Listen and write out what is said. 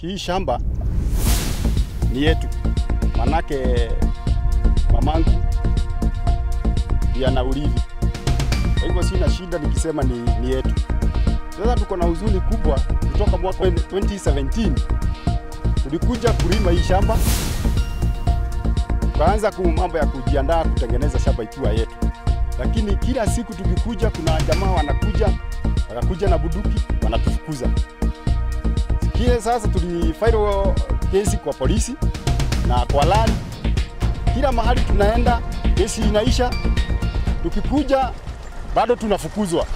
Hii shamba ni yetu, manake mamangu ndiye ana urithi. Kwa hivyo sina shida nikisema ni, ni yetu. Sasa tuko na huzuni kubwa kutoka mwaka 2017 tulikuja kulima hii shamba, tukaanza ku mambo ya kujiandaa kutengeneza shamba ikiwa yetu, lakini kila siku tukikuja, kuna jamaa wanakuja wanakuja na buduki wanatufukuza. Kile sasa tulifaili kesi kwa polisi na kwa lani, kila mahali tunaenda kesi inaisha, tukikuja bado tunafukuzwa.